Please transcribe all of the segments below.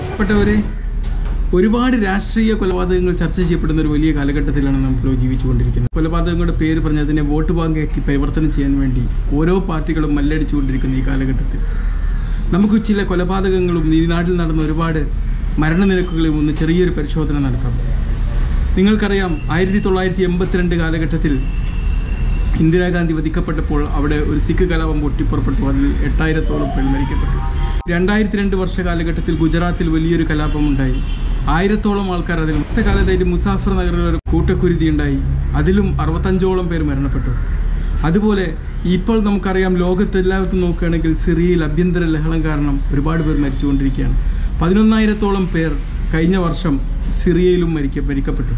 പ്രിയപ്പെട്ടവരെ ഒരുപാട് രാഷ്ട്രീയ കൊലപാതകങ്ങൾ ചർച്ച ചെയ്യപ്പെടുന്ന ഒരു വലിയ കാലഘട്ടത്തിലാണ് നമ്മൾ ജീവിച്ചുകൊണ്ടിരിക്കുന്നത്. കൊലപാതകങ്ങളുടെ പേര് പറഞ്ഞ് അതിനെ വോട്ട് ബാങ്കാക്കി പരിവർത്തനം ചെയ്യാൻ വേണ്ടി ഓരോ പാർട്ടികളും മല്ലടിച്ചുകൊണ്ടിരിക്കുന്ന ഈ കാലഘട്ടത്തിൽ. നമുക്ക് ചില കൊലപാതകങ്ങളും ഈ നാട്ടിൽ നടന്ന ഒരുപാട് മരണനിരക്കുകളും ഒന്ന് ചെറിയൊരു പരിശോധന നടത്താം. നിങ്ങൾക്കറിയാം ആയിരത്തി തൊള്ളായിരത്തി എൺപത്തിരണ്ട് കാലഘട്ടത്തിൽ ഇന്ദിരാഗാന്ധി വധിക്കപ്പെട്ടപ്പോൾ അവിടെ ഒരു സിഖ് കലാപം പൊട്ടിപ്പുറപ്പെട്ടു അതിൽ എട്ടായിരത്തോളം പേർ മരിക്കപ്പെട്ടു. രണ്ടായിരത്തി രണ്ട് വർഷ കാലഘട്ടത്തിൽ ഗുജറാത്തിൽ വലിയൊരു കലാപം ഉണ്ടായി. ആയിരത്തോളം ആൾക്കാർ അതിൽ കാലത്തായിട്ട് മുസാഫർ നഗറിൽ ഒരു കൂട്ടക്കുരുതി ഉണ്ടായി. അതിലും അറുപത്തഞ്ചോളം പേർ മരണപ്പെട്ടു. അതുപോലെ ഇപ്പോൾ നമുക്കറിയാം ലോകത്ത് എല്ലായിടത്തും നോക്കുകയാണെങ്കിൽ സിറിയയിൽ ആഭ്യന്തര ലഹളം കാരണം ഒരുപാട് പേർ മരിച്ചുകൊണ്ടിരിക്കുകയാണ്. പതിനൊന്നായിരത്തോളം പേർ കഴിഞ്ഞ വർഷം സിറിയയിലും മരിക്ക മരിക്കപ്പെട്ടു.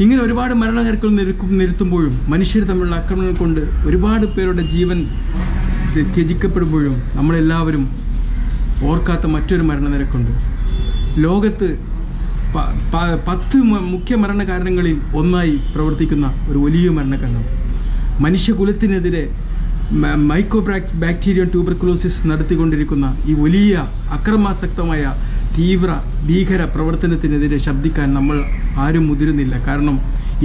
ഇങ്ങനെ ഒരുപാട് മരണനിരക്കുകൾ നിരക്കും നിരത്തുമ്പോഴും മനുഷ്യർ തമ്മിലുള്ള ആക്രമണങ്ങൾ കൊണ്ട് ഒരുപാട് പേരുടെ ജീവൻ ത്യ- ത്യജിക്കപ്പെടുമ്പോഴും നമ്മളെല്ലാവരും ഓർക്കാത്ത മറ്റൊരു മരണനിരക്കുണ്ട്. ലോകത്ത് പത്ത് മുഖ്യ മരണകാരണങ്ങളിൽ ഒന്നായി പ്രവർത്തിക്കുന്ന ഒരു വലിയ മരണകാരണം. മനുഷ്യകുലത്തിനെതിരെ മൈക്രോ ബാക്ടീരിയ ട്യൂബർക്കുലോസിസ് നടത്തിക്കൊണ്ടിരിക്കുന്ന ഈ വലിയ അക്രമാസക്തമായ തീവ്ര ഭീകര പ്രവർത്തനത്തിനെതിരെ ശബ്ദിക്കാൻ നമ്മൾ ആരും മുതിരുന്നില്ല. കാരണം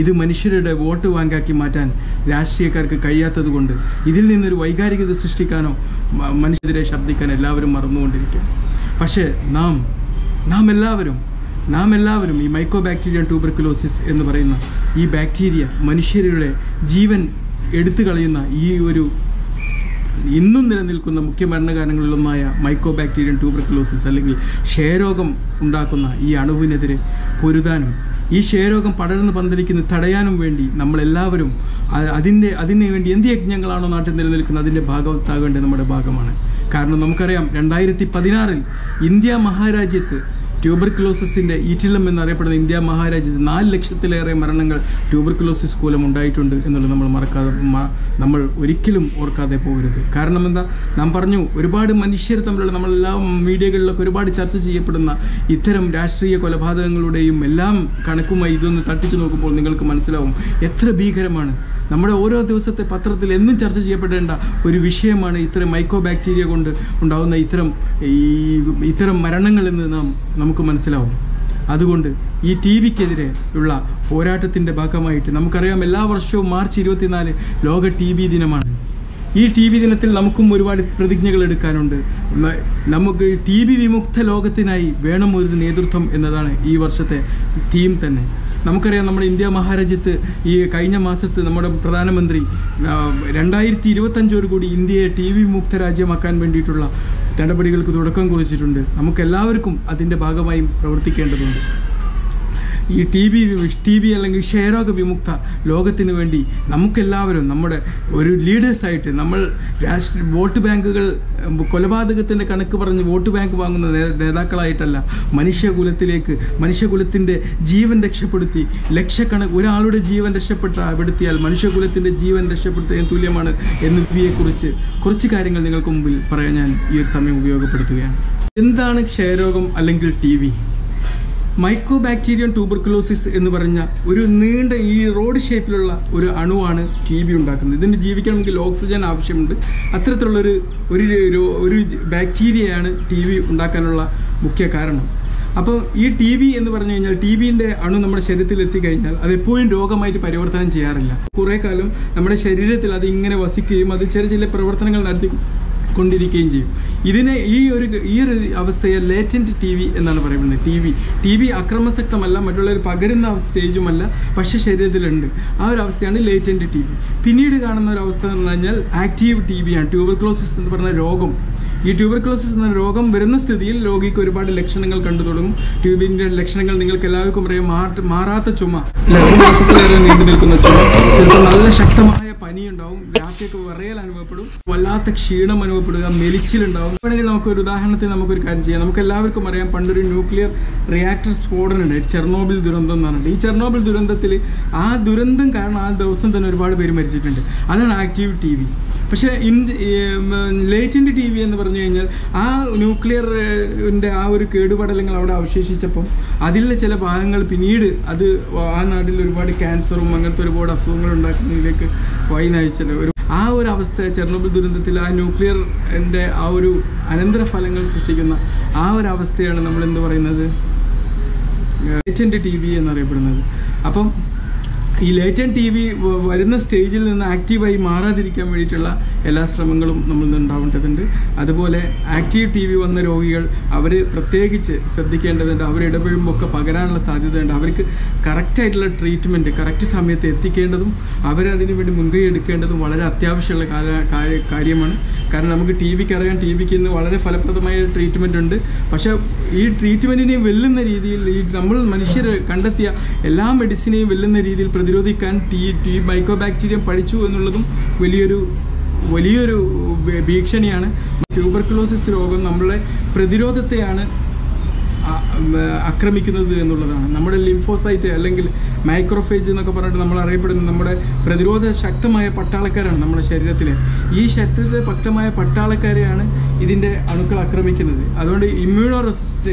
ഇത് മനുഷ്യരുടെ വോട്ട് വാങ്കാക്കി മാറ്റാൻ രാഷ്ട്രീയക്കാർക്ക് കഴിയാത്തത് കൊണ്ട് ഇതിൽ നിന്നൊരു വൈകാരികത സൃഷ്ടിക്കാനോ മനുഷ്യരെ ശബ്ദിക്കാൻ എല്ലാവരും മറന്നുകൊണ്ടിരിക്കും. പക്ഷേ നാം നാം എല്ലാവരും നാം എല്ലാവരും ഈ മൈക്കോ ബാക്ടീരിയ ട്യൂബർക്കുലോസിസ് എന്ന് പറയുന്ന ഈ ബാക്ടീരിയ മനുഷ്യരുടെ ജീവൻ എടുത്തു കളയുന്ന ഈ ഒരു ഇന്നും നിലനിൽക്കുന്ന മുഖ്യ മരണകാരണങ്ങളിലൊന്നായ മൈക്കോ ബാക്ടീരിയൻ ട്യൂബർക്കുലോസിസ് അല്ലെങ്കിൽ ക്ഷയരോഗം ഉണ്ടാക്കുന്ന ഈ അണുവിനെതിരെ പൊരുതാനും ഈ ക്ഷയരോഗം പടർന്ന് പന്തലിക്കുന്നത് തടയാനും വേണ്ടി നമ്മളെല്ലാവരും അതിന്റെ അതിന് വേണ്ടി എന്ത് യജ്ഞങ്ങളാണോ നാട്ടിൽ നിലനിൽക്കുന്നത് അതിന്റെ ഭാഗത്താകേണ്ടത് നമ്മുടെ ഭാഗമാണ്. കാരണം നമുക്കറിയാം രണ്ടായിരത്തി പതിനാറിൽ ഇന്ത്യ മഹാരാജ്യത്ത് ട്യൂബർക്കുലോസിസിന്റെ ഈറ്റിലം എന്നറിയപ്പെടുന്ന ഇന്ത്യ മഹാരാജ്യത്ത് നാല് ലക്ഷത്തിലേറെ മരണങ്ങൾ ട്യൂബർക്കുലോസിസ് മൂലം ഉണ്ടായിട്ടുണ്ട് എന്നുള്ളത് നമ്മൾ മറക്കാതെ നമ്മൾ ഒരിക്കലും ഓർക്കാതെ പോകരുത്. കാരണം എന്താ? നാം പറഞ്ഞു ഒരുപാട് മനുഷ്യർ തമ്മിലുള്ള നമ്മളെല്ലാ മീഡിയകളിലൊക്കെ ഒരുപാട് ചർച്ച ചെയ്യപ്പെടുന്ന ഇത്തരം രാഷ്ട്രീയ കൊലപാതകങ്ങളുടെയും എല്ലാം കണക്കുമായി ഇതൊന്ന് തട്ടിച്ചു നോക്കുമ്പോൾ നിങ്ങൾക്ക് മനസ്സിലാവും എത്ര ഭീകരമാണ്. നമ്മുടെ ഓരോ ദിവസത്തെ പത്രത്തിൽ എന്നും ചർച്ച ചെയ്യപ്പെടേണ്ട ഒരു വിഷയമാണ് ഇത്തരം മൈക്രോ ബാക്ടീരിയ കൊണ്ട് ഉണ്ടാകുന്ന ഇത്തരം ഈ ഇത്തരം മരണങ്ങൾ എന്ന് നാം നമുക്ക് മനസ്സിലാവും. അതുകൊണ്ട് ഈ ടി വിക്കെതിരെ ഉള്ള പോരാട്ടത്തിന്റെ ഭാഗമായിട്ട് നമുക്കറിയാം എല്ലാ വർഷവും മാർച്ച് ഇരുപത്തിനാല് ലോക ടി വി ദിനമാണ്. ഈ ടി വി ദിനത്തിൽ നമുക്കും ഒരുപാട് പ്രതിജ്ഞകൾ എടുക്കാനുണ്ട്. നമുക്ക് ടി വി വിമുക്ത ലോകത്തിനായി വേണം ഒരു നേതൃത്വം എന്നതാണ് ഈ വർഷത്തെ തീം തന്നെ. നമുക്കറിയാം നമ്മുടെ ഇന്ത്യ മഹാരാജ്യത്ത് ഈ കഴിഞ്ഞ മാസത്ത് നമ്മുടെ പ്രധാനമന്ത്രി രണ്ടായിരത്തി ഇരുപത്തഞ്ചോട് കൂടി ഇന്ത്യയെ ടി വി മുക്ത രാജ്യമാക്കാൻ വേണ്ടിയിട്ടുള്ള നടപടികൾക്ക് തുടക്കം കുറിച്ചിട്ടുണ്ട്. നമുക്കെല്ലാവർക്കും അതിന്റെ ഭാഗമായി പ്രവർത്തിക്കേണ്ടതുണ്ട്. ഈ ടി ബി ടി ബി അല്ലെങ്കിൽ ക്ഷയരോഗ വിമുക്ത ലോകത്തിന് വേണ്ടി നമുക്കെല്ലാവരും നമ്മുടെ ഒരു ലീഡേഴ്സായിട്ട് നമ്മൾ രാഷ്ട്രീയ വോട്ട് ബാങ്കുകൾ കൊലപാതകത്തിന്റെ കണക്ക് പറഞ്ഞ് വോട്ട് ബാങ്ക് വാങ്ങുന്ന നേതാക്കളായിട്ടല്ല മനുഷ്യകുലത്തിലേക്ക് മനുഷ്യകുലത്തിന്റെ ജീവൻ രക്ഷപ്പെടുത്തി ലക്ഷക്കണക്ക് ഒരാളുടെ ജീവൻ രക്ഷപ്പെടുത്തിയാൽ മനുഷ്യകുലത്തിന്റെ ജീവൻ രക്ഷപ്പെടുത്തുകയും തുല്യമാണ് എന്ന് കുറിച്ച് കുറച്ച് കാര്യങ്ങൾ നിങ്ങൾക്ക് മുമ്പിൽ പറയാൻ ഞാൻ ഈ ഒരു സമയം ഉപയോഗപ്പെടുത്തുകയാണ്. എന്താണ് ക്ഷയരോഗം അല്ലെങ്കിൽ T B mycobacterium tuberculosis എന്ന് പറഞ്ഞ ഒരു നീണ്ട ഈ റോഡ് ഷേപ്പിലുള്ള ഒരു അണുവാണ് ടി ബി ഉണ്ടാക്കുന്നത്. ഇതിന് ജീവിക്കണമെങ്കിൽ ഓക്സിജൻ ആവശ്യമുണ്ട്. അത്തരത്തിലുള്ളൊരു ഒരു ഒരു ബാക്ടീരിയയാണ് ടി ബി ഉണ്ടാക്കാനുള്ള മുഖ്യ കാരണം. അപ്പോൾ ഈ ടി ബി എന്ന് പറഞ്ഞു കഴിഞ്ഞാൽ ടി ബിന്റെ അണു നമ്മുടെ ശരീരത്തിൽ എത്തിക്കഴിഞ്ഞാൽ അത് എപ്പോഴും രോഗമായിട്ട് പരിവർത്തനം ചെയ്യാറില്ല. കുറേ കാലം നമ്മുടെ ശരീരത്തിൽ അത് ഇങ്ങനെ വസിക്കുകയും അത് ചെറിയ ചില പ്രവർത്തനങ്ങൾ നടത്തി കൊണ്ടിരിക്കുകയും ചെയ്യും. ഇതിനെ ഈ ഒരു ഈ ഒരു അവസ്ഥയെ ലേറ്റന്റ് ടി വി എന്നാണ് പറയുന്നത്. T B. ടി വി അക്രമസക്തമല്ല മറ്റുള്ളവർ പകരുന്ന സ്റ്റേജുമല്ല പക്ഷെ ശരീരത്തിലുണ്ട്. ആ ഒരു അവസ്ഥയാണ് ലേറ്റന്റ് ടി വി. പിന്നീട് കാണുന്ന ഒരു അവസ്ഥ എന്ന് പറഞ്ഞാൽ ആക്റ്റീവ് ടി വിയാണ് ട്യൂബർക്ലോസിസ് എന്ന് പറഞ്ഞ രോഗം. ഈ ട്യൂബർക്ലോസിസ് എന്ന രോഗം വരുന്ന സ്ഥിതിയിൽ രോഗിക്ക് ഒരുപാട് ലക്ഷണങ്ങൾ കണ്ടു തുടങ്ങും. ട്യൂബിന്റെ ലക്ഷണങ്ങൾ നിങ്ങൾക്ക് എല്ലാവർക്കും മാറ- മാറാത്ത ചുമ. നീണ്ടു നിൽക്കുന്ന ചുമ. ചിലപ്പോൾ നല്ല ശക്തമായ രാത്രിയൊക്കെ വിറയൽ അനുഭവപ്പെടും. വല്ലാത്ത ക്ഷീണം അനുഭവപ്പെടുക മെലിച്ചിലുണ്ടാവും. വേണമെങ്കിൽ നമുക്ക് ഒരു ഉദാഹരണത്തിന് നമുക്കൊരു കാര്യം ചെയ്യാം. നമുക്ക് എല്ലാവർക്കും അറിയാം പണ്ടൊരു ന്യൂക്ലിയർ റിയാക്ടർ സ്ഫോടനം ഉണ്ട് ചെർണോബിൽ ദുരന്തം എന്ന് പറഞ്ഞിട്ട് ഈ ചെർണോബിൽ ദുരന്തത്തിൽ ആ ദുരന്തം കാരണം ആ ദിവസം തന്നെ ഒരുപാട് പേര് മരിച്ചിട്ടുണ്ട്. അതാണ് ആക്റ്റീവ് ടി വി പക്ഷേ ലേറ്റന്റ് ടി വി എന്ന് പറഞ്ഞു കഴിഞ്ഞാൽ ആ ന്യൂക്ലിയറിന്റെ ആ ഒരു കേടുപടലങ്ങൾ അവിടെ അവശേഷിച്ചപ്പം അതിലെ ചില ഭാഗങ്ങൾ പിന്നീട് അത് ആ നാട്ടിൽ ഒരുപാട് ക്യാൻസറും അങ്ങനത്തെ ഒരുപാട് അസുഖങ്ങൾ ഉണ്ടാക്കുന്നതിലേക്ക് വഴി ഒരു ആ ഒരു അവസ്ഥ ചെർണോബിൽ ദുരന്തത്തിൽ ആ ന്യൂക്ലിയറിന്റെ ആ ഒരു അനന്തരഫലങ്ങൾ സൃഷ്ടിക്കുന്ന ആ ഒരു അവസ്ഥയാണ് നമ്മൾ എന്ത് പറയുന്നത്? ലേറ്റന്റ് ടി വി എന്നറിയപ്പെടുന്നത്. അപ്പം ഈ ലേറ്റൻ ടി വി വരുന്ന സ്റ്റേജിൽ നിന്ന് ആക്റ്റീവായി മാറാതിരിക്കാൻ വേണ്ടിയിട്ടുള്ള എല്ലാ ശ്രമങ്ങളും നമ്മൾ ഉണ്ടാവേണ്ടതുണ്ട്. അതുപോലെ ആക്റ്റീവ് ടി വി വന്ന രോഗികൾ അവർ പ്രത്യേകിച്ച് ശ്രദ്ധിക്കേണ്ടതുണ്ട്. അവർ ഇടപെടുമ്പോൾ ഒക്കെ പകരാനുള്ള സാധ്യതയുണ്ട്. അവർക്ക് കറക്റ്റായിട്ടുള്ള ട്രീറ്റ്മെന്റ് കറക്റ്റ് സമയത്ത് എത്തിക്കേണ്ടതും അവരതിനു വേണ്ടി മുൻകൈ എടുക്കേണ്ടതും വളരെ അത്യാവശ്യമുള്ള കാര്യമാണ്. കാരണം നമുക്ക് ടി വിക്ക് അറിയാം. ടി വിക്ക് ഇന്ന് വളരെ ഫലപ്രദമായ ട്രീറ്റ്മെന്റ് ഉണ്ട്. പക്ഷേ ഈ ട്രീറ്റ്മെന്റിനെ വെല്ലുന്ന രീതിയിൽ ഈ നമ്മൾ മനുഷ്യർ കണ്ടെത്തിയ എല്ലാ മെഡിസിനെയും വെല്ലുന്ന രീതിയിൽ പ്രതിരോധിക്കാൻ ടി ടി മൈക്രോ ബാക്ടീരിയം പഠിച്ചു എന്നുള്ളതും വലിയൊരു വലിയൊരു ഭീഷണിയാണ് ട്യൂബർക്കുലോസിസ് രോഗം നമ്മളെ പ്രതിരോധത്തെയാണ് ആക്രമിക്കുന്നത് എന്നുള്ളതാണ്. നമ്മുടെ ലിംഫോസൈറ്റ് അല്ലെങ്കിൽ മൈക്രോഫേജ് എന്നൊക്കെ പറഞ്ഞിട്ട് നമ്മൾ അറിയപ്പെടുന്ന നമ്മുടെ പ്രതിരോധ ശക്തമായ പട്ടാളക്കാരാണ് നമ്മുടെ ശരീരത്തിലെ. ഈ ശരീരത്തിലെ ശക്തമായ പട്ടാളക്കാരെയാണ് ഇതിന്റെ അണുക്കൾ ആക്രമിക്കുന്നത്. അതുകൊണ്ട് ഇമ്മ്യൂണോ റെസിസ്റ്റ്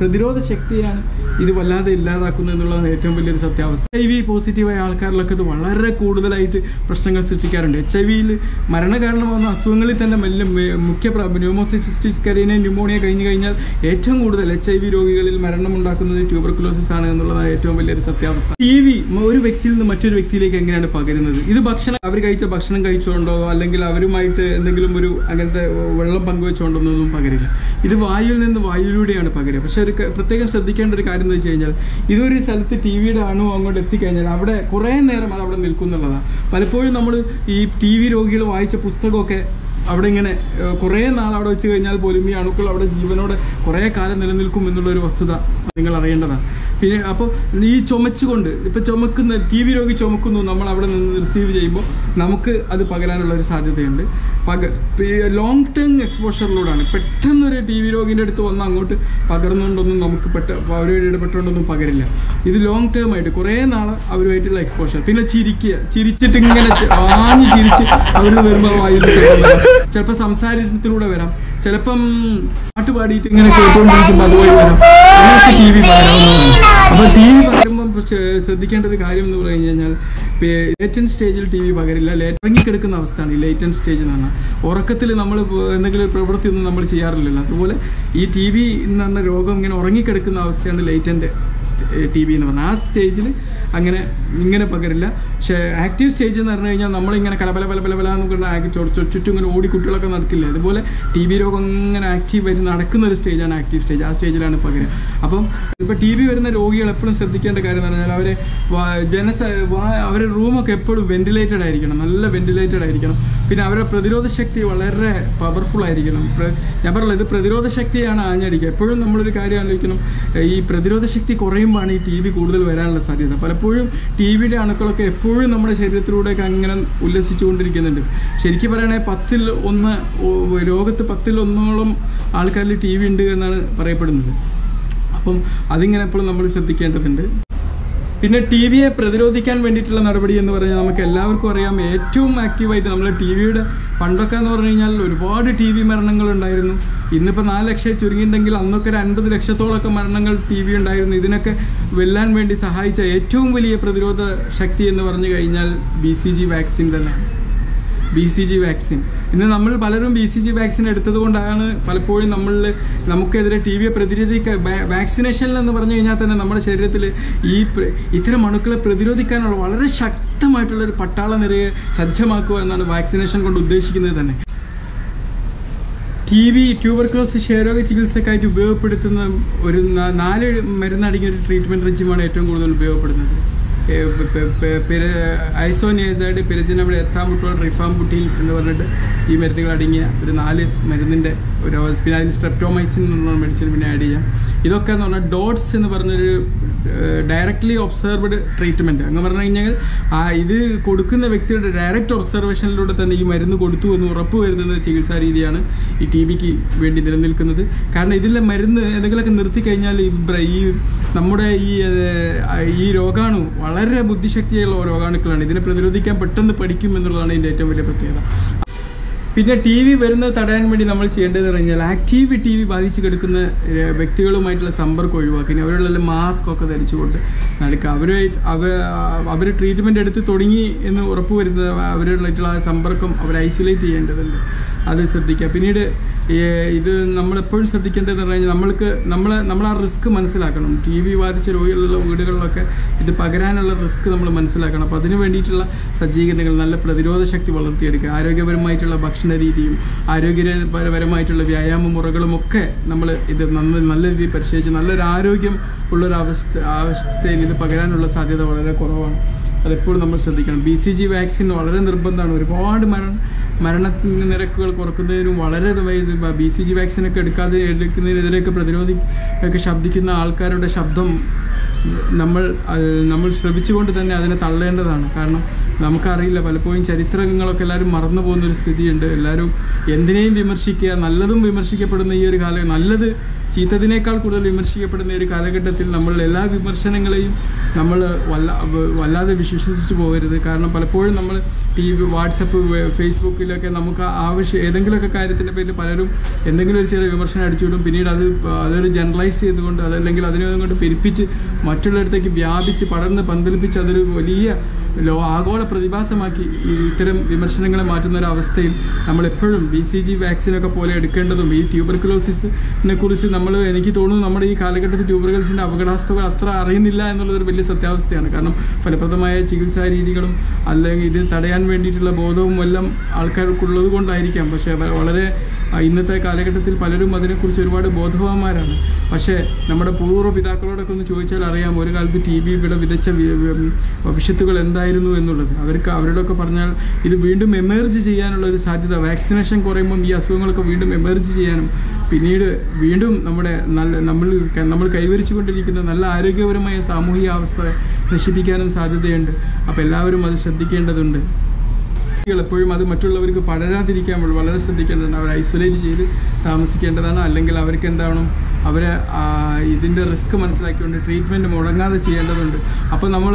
പ്രതിരോധ ശക്തിയാണ് ഇത് വല്ലാതെ ഇല്ലാതാക്കുന്നു എന്നുള്ളതാണ് ഏറ്റവും വലിയൊരു സത്യാവസ്ഥ. ഐ വി പോസിറ്റീവായ ആൾക്കാരിലൊക്കെ ഇത് വളരെ കൂടുതലായിട്ട് പ്രശ്നങ്ങൾ സൃഷ്ടിക്കാറുണ്ട്. എച്ച് ഐ വിയിൽ മരണകാരണമാകുന്ന അസുഖങ്ങളിൽ തന്നെ വലിയ മുഖ്യ ന്യൂമോസിസ്റ്റിസ് കരീന ന്യൂമോണിയ കഴിഞ്ഞു കഴിഞ്ഞാൽ ഏറ്റവും കൂടുതൽ എച്ച് ഐ വി രോഗികളിൽ മരണമുണ്ടാക്കുന്നത് ട്യൂബർക്കുലോസിസ് ആണ് എന്നുള്ളതാണ് ഏറ്റവും വലിയൊരു സത്യാവസ്ഥ. ടി വി ഒരു വ്യക്തിയിൽ നിന്ന് മറ്റൊരു വ്യക്തിയിലേക്ക് എങ്ങനെയാണ് പകരുന്നത്? ഇത് ഭക്ഷണം അവർ കഴിച്ച ഭക്ഷണം കഴിച്ചുകൊണ്ടോ അല്ലെങ്കിൽ അവരുമായിട്ട് എന്തെങ്കിലും ഒരു അങ്ങനത്തെ വെള്ളം പങ്കുവെച്ചുകൊണ്ടോ ഒന്നും പകരില്ല. ഇത് വായുവിൽ നിന്ന് വായുവിലൂടെയാണ് പകരുക. പക്ഷേ ഒരു പ്രത്യേകം ശ്രദ്ധിക്കേണ്ട ഒരു കാര്യം എന്ന് വെച്ച് കഴിഞ്ഞാൽ ഇതൊരു സ്ഥലത്ത് ടി വിയുടെ അണു അങ്ങോട്ട് എത്തിക്കഴിഞ്ഞാൽ അവിടെ കുറേ നേരം അത് അവിടെ നിൽക്കുന്നുള്ളതാണ്. പലപ്പോഴും നമ്മൾ ഈ ടി വി രോഗികൾ വായിച്ച പുസ്തകമൊക്കെ അവിടെ ഇങ്ങനെ കുറേ നാൾ അവിടെ വെച്ച് കഴിഞ്ഞാൽ പോലും ഈ അണുക്കൾ അവിടെ ജീവനോടെ കുറേ കാലം നിലനിൽക്കും എന്നുള്ളൊരു വസ്തുത നിങ്ങൾ അറിയേണ്ടതാണ്. പിന്നെ അപ്പോൾ ഈ ചുമച്ചുകൊണ്ട് ഇപ്പം ചുമക്കുന്ന ടി വി രോഗി ചുമക്കുന്നു നമ്മൾ അവിടെ നിന്ന് റിസീവ് ചെയ്യുമ്പോൾ നമുക്ക് അത് പകരാനുള്ള ഒരു സാധ്യതയുണ്ട്. പക ലോങ് ടേം എക്സ്പോഷറിലൂടെയാണ് പെട്ടെന്നൊരു ടി വി രോഗിന്റെ അടുത്ത് വന്ന് അങ്ങോട്ട് പകർന്നുകൊണ്ടൊന്നും നമുക്ക് പെട്ട അവരുമായിട്ട് ഇടപെട്ടുകൊണ്ടൊന്നും പകരില്ല. ഇത് ലോങ് ടേം ആയിട്ട് കുറേ നാൾ അവരുമായിട്ടുള്ള എക്സ്പോഷർ പിന്നെ ചിരിക്കുക. ചിരിച്ചിട്ട് ഇങ്ങനെ വാങ്ങി ചിരിച്ച് അവർ വരുമ്പോൾ വായു ചിലപ്പോൾ സംസാരത്തിലൂടെ വരാം. ചിലപ്പം പാട്ട് പാടിയിട്ട് ഇങ്ങനെ കേട്ടുകൊണ്ടിരിക്കുമ്പോൾ അതുവഴി വരാം. ടി വി പകരാവുന്നതാണ് അപ്പോൾ ടി വി ശ്ര- ശ്രദ്ധിക്കേണ്ട ഒരു കാര്യം എന്ന് പറഞ്ഞു കഴിഞ്ഞാൽ ലേറ്റൻ സ്റ്റേജിൽ ടി വി പകരില്ല. ലേറ്റ് ഉറങ്ങിക്കിടക്കുന്ന അവസ്ഥയാണ് ഈ ലേറ്റൻ സ്റ്റേജ് എന്ന് പറഞ്ഞാൽ. ഉറക്കത്തിൽ നമ്മൾ എന്തെങ്കിലും പ്രവൃത്തിയൊന്നും നമ്മൾ ചെയ്യാറില്ലല്ലോ. അതുപോലെ ഈ ടി വി എന്ന് പറഞ്ഞ രോഗം ഇങ്ങനെ ഉറങ്ങിക്കിടക്കുന്ന അവസ്ഥയാണ് ലേറ്റന്റ് ടി വി എന്ന് പറഞ്ഞാൽ ആ സ്റ്റേജിൽ അങ്ങനെ ഇങ്ങനെ പകരില്ല. പക്ഷേ ആക്റ്റീവ് സ്റ്റേജ് എന്ന് പറഞ്ഞു കഴിഞ്ഞാൽ നമ്മളിങ്ങനെ കലപല പല പല പല എന്നൊക്കെ ചുറ്റും ഇങ്ങനെ ഓടി കുട്ടികളൊക്കെ നടക്കില്ല? അതുപോലെ ടി ബി രോഗം ഇങ്ങനെ വരുന്ന നടക്കുന്ന ഒരു സ്റ്റേജാണ് ആക്റ്റീവ് സ്റ്റേജ് ആ സ്റ്റേജിലാണ് പകരുക അപ്പം ഇപ്പോൾ ടി ബി വരുന്ന രോഗികൾ എപ്പോഴും ശ്രദ്ധിക്കേണ്ട കാര്യം എന്ന് പറഞ്ഞാൽ അവരെ ജനസ അവരുടെ റൂമൊക്കെ എപ്പോഴും വെന്റിലേറ്റഡ് ആയിരിക്കണം. നല്ല വെന്റിലേറ്റഡ് ആയിരിക്കണം. പിന്നെ അവരുടെ പ്രതിരോധ ശക്തി വളരെ പവർഫുൾ ആയിരിക്കണം. ഞാൻ പറഞ്ഞല്ലോ ഇത് പ്രതിരോധ ശക്തിയാണ് ആഞ്ഞടിക്കുക. എപ്പോഴും നമ്മളൊരു കാര്യം ആലോചിക്കണം. ഈ പ്രതിരോധ ശക്തി കുറയുമ്പോഴാണ് ഈ ടി ബി കൂടുതൽ വരാനുള്ള സാധ്യത. പലപ്പോഴും ടി വിയുടെ അണുക്കളൊക്കെ എപ്പോഴും നമ്മുടെ ശരീരത്തിലൂടെയൊക്കെ അങ്ങനെ ഉല്ലസിച്ചുകൊണ്ടിരിക്കുന്നുണ്ട്. ശരിക്കും പറയുകയാണെങ്കിൽ പത്തിൽ ഒന്ന് രോഗത്ത് പത്തിൽ ഒന്നോളം ആൾക്കാരിൽ ടി വി ഉണ്ട് എന്നാണ് പറയപ്പെടുന്നത്. അപ്പം അതിങ്ങനെ എപ്പോഴും നമ്മൾ ശ്രദ്ധിക്കേണ്ടതുണ്ട്. പിന്നെ ടി വിയെ പ്രതിരോധിക്കാൻ വേണ്ടിയിട്ടുള്ള നടപടി എന്ന് പറഞ്ഞാൽ നമുക്ക് എല്ലാവർക്കും അറിയാം. ഏറ്റവും ആക്റ്റീവായിട്ട് നമ്മൾ ടി വിയുടെ പണ്ടൊക്കെ എന്ന് പറഞ്ഞു കഴിഞ്ഞാൽ ഒരുപാട് ടി വി മരണങ്ങൾ ഉണ്ടായിരുന്നു. ഇന്നിപ്പോൾ നാല് ലക്ഷം ചുരുങ്ങിയിട്ടുണ്ടെങ്കിൽ അന്നൊക്കെ ഒരു അൻപത് ലക്ഷത്തോളമൊക്കെ മരണങ്ങൾ ടി വി ഉണ്ടായിരുന്നു. ഇതിനൊക്കെ വെല്ലാൻ വേണ്ടി സഹായിച്ച ഏറ്റവും വലിയ പ്രതിരോധ ശക്തി എന്ന് പറഞ്ഞു കഴിഞ്ഞാൽ ബി സി ജി വാക്സിൻ തന്നെയാണ്. ബി സി ജി വാക്സിൻ ഇന്ന് നമ്മൾ പലരും ബി സി ജി വാക്സിൻ എടുത്തത് കൊണ്ടാണ് പലപ്പോഴും നമ്മൾ നമുക്കെതിരെ ടി വിയെ പ്രതിരോധിക്ക വാക്സിനേഷനിൽ എന്ന് പറഞ്ഞു കഴിഞ്ഞാൽ തന്നെ നമ്മുടെ ശരീരത്തിൽ ഈ ഇത്തരം അണുക്കളെ പ്രതിരോധിക്കാനുള്ള വളരെ ശക്തമായിട്ടുള്ള ഒരു പട്ടാള നിരയെ സജ്ജമാക്കുക എന്നാണ് വാക്സിനേഷൻ കൊണ്ട് ഉദ്ദേശിക്കുന്നത് തന്നെ. ടി വി ട്യൂബർക്ലോസ് ക്ഷയരോഗ ചികിത്സക്കായിട്ട് ഉപയോഗപ്പെടുത്തുന്ന ഒരു നാല് മരുന്നടങ്ങിയ ഒരു ട്രീറ്റ്മെന്റ് റെജിമാണ് ഏറ്റവും കൂടുതൽ ഉപയോഗപ്പെടുന്നത്. ഏ, പെ- പെ- പെ- പെര ഐസോനിയസൈഡ് പെരജിനബിൾ എത്താമുട്ടോൾ റിഫാംബുട്ടിൽ എന്ന് പറഞ്ഞിട്ട് ഈ മരുന്നുകൾ അടങ്ങിയ ഒരു നാല് മരുന്നിന്റെ ഒരു പിന്നെ അതിൽ സ്ട്രെപ്റ്റോമൈസിൻ എന്നുള്ള മെഡിസിൻ പിന്നെ ആഡ് ചെയ്യാം. ഇതൊക്കെ എന്ന് പറഞ്ഞാൽ ഡോട്ട്സ് എന്ന് പറഞ്ഞൊരു ഡയറക്റ്റ്ലി ഒബ്സർവ്ഡ് ട്രീറ്റ്മെന്റ് അങ്ങ് പറഞ്ഞു കഴിഞ്ഞാൽ ആ ഇത് കൊടുക്കുന്ന വ്യക്തിയുടെ ഡയറക്റ്റ് ഒബ്സർവേഷനിലൂടെ തന്നെ ഈ മരുന്ന് കൊടുത്തു എന്ന് ഉറപ്പ് വരുത്തുന്ന ചികിത്സാ രീതിയാണ് ഈ ടി ബിക്ക് വേണ്ടി നിലനിൽക്കുന്നത്. കാരണം ഇതിലെ മരുന്ന് എന്തെങ്കിലുമൊക്കെ നിർത്തി കഴിഞ്ഞാൽ ഈ നമ്മുടെ ഈ ഈ രോഗാണു വളരെ ബുദ്ധിശക്തിയുള്ള രോഗാണുക്കളാണ്. ഇതിനെ പ്രതിരോധിക്കാൻ പെട്ടെന്ന് പഠിക്കും എന്നുള്ളതാണ് ഇതിന്റെ ഏറ്റവും വലിയ പ്രത്യേകത. പിന്നെ ടി വി വരുന്നത് തടയാൻ വേണ്ടി നമ്മൾ ചെയ്യേണ്ടതെന്ന് പറഞ്ഞാൽ ആക്റ്റീവ് ടി വി ബാധിച്ച് കിടക്കുന്ന വ്യക്തികളുമായിട്ടുള്ള സമ്പർക്കം ഒഴിവാക്കി അവരുള്ള മാസ്ക് ഒക്കെ ധരിച്ചുകൊണ്ട് നടക്കുക. അവരെ അവ അവർ ട്രീറ്റ്മെന്റ് എടുത്ത് തുടങ്ങി എന്ന് ഉറപ്പ് അവരുള്ള സമ്പർക്കം അവർ ഐസൊലേറ്റ് ചെയ്യേണ്ടതുണ്ട്. അത് ശ്രദ്ധിക്കുക. പിന്നീട് ഇത് നമ്മളെപ്പോഴും ശ്രദ്ധിക്കേണ്ടതെന്ന് പറഞ്ഞു കഴിഞ്ഞാൽ നമ്മൾക്ക് നമ്മൾ നമ്മൾ ആ റിസ്ക് മനസ്സിലാക്കണം. ടി വി ബാധിച്ച രോഗികളുള്ള വീടുകളിലൊക്കെ ഇത് പകരാനുള്ള റിസ്ക് നമ്മൾ മനസ്സിലാക്കണം. അപ്പോൾ അതിന് വേണ്ടിയിട്ടുള്ള സജ്ജീകരണങ്ങൾ നല്ല പ്രതിരോധ ശക്തി വളർത്തിയെടുക്കുക. ആരോഗ്യപരമായിട്ടുള്ള ഭക്ഷണ രീതിയും ആരോഗ്യപരമായിട്ടുള്ള വ്യായാമ മുറകളും ഒക്കെ നമ്മൾ ഇത് നന്ന നല്ല രീതിയിൽ പരിശോധിച്ച് നല്ലൊരു ആരോഗ്യം ഉള്ളൊരു അവസ്ഥ അവസ്ഥയിൽ ഇത് പകരാനുള്ള സാധ്യത വളരെ കുറവാണ്. അതെപ്പോഴും നമ്മൾ ശ്രദ്ധിക്കണം. ബി സി ജി വാക്സിൻ വളരെ നിർബന്ധമാണ്. ഒരുപാട് മരണ മരണ നിരക്കുകൾ കുറക്കുന്നതിനും വളരെ ബി സി ജി വാക്സിനൊക്കെ എടുക്കാതെ എടുക്കുന്നതിനെതിരെയൊക്കെ പ്രതിരോധി ഒക്കെ ശബ്ദിക്കുന്ന ആൾക്കാരുടെ ശബ്ദം നമ്മൾ നമ്മൾ ശ്രമിച്ചുകൊണ്ട് തന്നെ അതിനെ തള്ളേണ്ടതാണ്. കാരണം നമുക്കറിയില്ല പലപ്പോഴും ചരിത്രങ്ങളൊക്കെ എല്ലാവരും മറന്നു പോകുന്ന ഒരു സ്ഥിതിയുണ്ട്. എല്ലാവരും എന്തിനേയും വിമർശിക്കുക നല്ലതും വിമർശിക്കപ്പെടുന്ന ഈ ഒരു കാലം നല്ലത് ചീത്തതിനേക്കാൾ കൂടുതൽ വിമർശിക്കപ്പെടുന്ന ഒരു കാലഘട്ടത്തിൽ നമ്മൾ എല്ലാ വിമർശനങ്ങളെയും നമ്മൾ വല്ല വല്ലാതെ വിശ്വസിച്ച് പോകരുത്. കാരണം പലപ്പോഴും നമ്മൾ ടി വി വാട്സപ്പ് ഫേസ്ബുക്കിലൊക്കെ നമുക്ക് ആവശ്യം ഏതെങ്കിലുമൊക്കെ കാര്യത്തിന്റെ പേരിൽ പലരും എന്തെങ്കിലും ഒരു ചെറിയ വിമർശനം അടിച്ചുവിടും. പിന്നീട് അത് അതൊരു ജനറലൈസ് ചെയ്തുകൊണ്ട് അതല്ലെങ്കിൽ അതിനെ കൊണ്ട് പെരുപ്പിച്ച് മറ്റുള്ളിടത്തേക്ക് വ്യാപിച്ച് പടർന്ന് പന്തലിപ്പിച്ച് അതൊരു വലിയ ലോ ആഗോള പ്രതിഭാസമാക്കി ഇത്തരം വിമർശനങ്ങളെ മാറ്റുന്ന ഒരു അവസ്ഥയിൽ നമ്മൾ എപ്പോഴും ബി സി ജി വാക്സിനൊക്കെ പോലെ എടുക്കേണ്ടതും ഈ ട്യൂബർക്കുലോസിസിനെ കുറിച്ച് നമ്മൾ എനിക്ക് തോന്നുന്നു നമ്മുടെ ഈ കാലഘട്ടത്തിൽ ട്യൂബർക്കുലോസിന്റെ അപകടാവസ്ഥകൾ അത്ര അറിയുന്നില്ല എന്നുള്ളതൊരു വലിയ സത്യാവസ്ഥയാണ്. കാരണം ഫലപ്രദമായ ചികിത്സാ രീതികളും അല്ലെങ്കിൽ ഇത് തടയാൻ വേണ്ടിയിട്ടുള്ള ബോധവും എല്ലാം ആൾക്കാർക്കുള്ളത് കൊണ്ടായിരിക്കാം പക്ഷേ വളരെ ഇന്നത്തെ കാലഘട്ടത്തിൽ പലരും അതിനെക്കുറിച്ച് ഒരുപാട് ബോധവാന്മാരാണ്. പക്ഷേ നമ്മുടെ പൂർവ പിതാക്കളോടൊക്കെ ഒന്ന് ചോദിച്ചാൽ അറിയാം ഒരു കാലത്ത് ടി ബി ഇവിടെ വിതച്ച വി- വി- ഭവിഷ്യത്തുകൾ എന്തായിരുന്നു എന്നുള്ളത്. അവർക്ക് അവരോടൊക്കെ പറഞ്ഞാൽ ഇത് വീണ്ടും എമേർജ് ചെയ്യാനുള്ള ഒരു സാധ്യത. വാക്സിനേഷൻ കുറയുമ്പം ഈ അസുഖങ്ങളൊക്കെ വീണ്ടും എമേർജ് ചെയ്യാനും പിന്നീട് വീണ്ടും നമ്മുടെ നല്ല നമ്മൾ നമ്മൾ കൈവരിച്ചുകൊണ്ടിരിക്കുന്ന നല്ല ആരോഗ്യപരമായ സാമൂഹിക അവസ്ഥ നശിപ്പിക്കാനും സാധ്യതയുണ്ട്. അപ്പോൾ എല്ലാവരും അത് ശ്രദ്ധിക്കേണ്ടതുണ്ട്. കുട്ടികൾ എപ്പോഴും അത് മറ്റുള്ളവർക്ക് പടരാതിരിക്കാൻ വളരെ ശ്രദ്ധിക്കേണ്ടതാണ് അവരെ ഐസൊലേറ്റ് ചെയ്ത് താമസിക്കേണ്ടതാണ്. അല്ലെങ്കിൽ അവർക്ക് എന്താണ് അവരെ ഇതിന്റെ റിസ്ക് മനസ്സിലാക്കിക്കൊണ്ട് ട്രീറ്റ്മെന്റ് മുടങ്ങാതെ ചെയ്യേണ്ടതുണ്ട്. അപ്പോൾ നമ്മൾ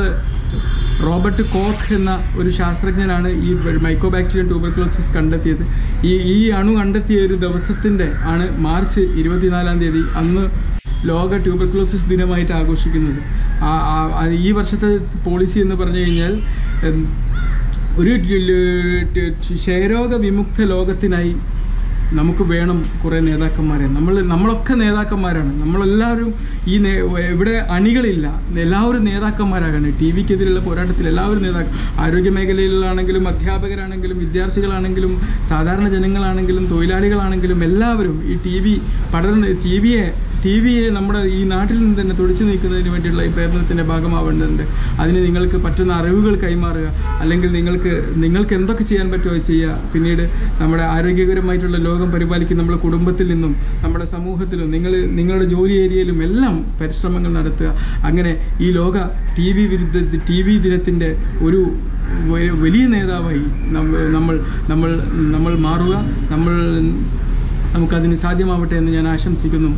റോബർട്ട് കോക്ക് എന്ന ഒരു ശാസ്ത്രജ്ഞനാണ് ഈ മൈക്കോബാക്ടീരിയം ട്യൂബർക്ലോസിസ് കണ്ടെത്തിയത്. ഈ ഈ അണു കണ്ടെത്തിയ ഒരു ദിവസത്തിന്റെ ആണ് മാർച്ച് ഇരുപത്തിനാലാം തീയതി അന്ന് ലോക ട്യൂബർക്ലോസിസ് ദിനമായിട്ട് ആഘോഷിക്കുന്നത്. ഈ വർഷത്തെ പോളിസി എന്ന് പറഞ്ഞു കഴിഞ്ഞാൽ ഒരു ക്ഷയരോഗ വിമുക്ത ലോകത്തിനായി നമുക്ക് വേണം കുറേ നേതാക്കന്മാരെ. നമ്മൾ നമ്മളൊക്കെ നേതാക്കന്മാരാണ്. നമ്മളെല്ലാവരും ഈ ഇവിടെ അണികളില്ല. എല്ലാവരും നേതാക്കന്മാരാകാണ് ടി വിക്കെതിരെയുള്ള പോരാട്ടത്തിൽ എല്ലാവരും നേതാക്കൾ ആരോഗ്യ മേഖലയിലാണെങ്കിലും അധ്യാപകരാണെങ്കിലും വിദ്യാർത്ഥികളാണെങ്കിലും സാധാരണ ജനങ്ങളാണെങ്കിലും തൊഴിലാളികളാണെങ്കിലും എല്ലാവരും ഈ ടി വി പഠന ടി വിയെ ടി വിയെ നമ്മുടെ ഈ നാട്ടിൽ നിന്ന് തന്നെ തുടിച്ചു നീക്കുന്നതിന് വേണ്ടിയുള്ള ഈ പ്രയത്നത്തിന്റെ ഭാഗമാവേണ്ടതുണ്ട്. അതിന് നിങ്ങൾക്ക് പറ്റുന്ന അറിവുകൾ കൈമാറുക. അല്ലെങ്കിൽ നിങ്ങൾക്ക് നിങ്ങൾക്ക് എന്തൊക്കെ ചെയ്യാൻ പറ്റുമോ ചെയ്യുക. പിന്നീട് നമ്മുടെ ആരോഗ്യകരമായിട്ടുള്ള ലോകം പരിപാലിക്കുന്ന നമ്മുടെ കുടുംബത്തിൽ നിന്നും നമ്മുടെ സമൂഹത്തിലും നിങ്ങൾ നിങ്ങളുടെ ജോലി ഏരിയയിലും എല്ലാം പരിശ്രമങ്ങൾ നടത്തുക. അങ്ങനെ ഈ ലോക ടി വി വിരുദ്ധ ടി വി ദിനത്തിന്റെ ഒരു വലിയ നേതാവായി നമ്മൾ നമ്മൾ നമ്മൾ മാറുക. നമ്മൾ നമുക്കതിന് സാധ്യമാവട്ടെ എന്ന് ഞാൻ ആശംസിക്കുന്നു.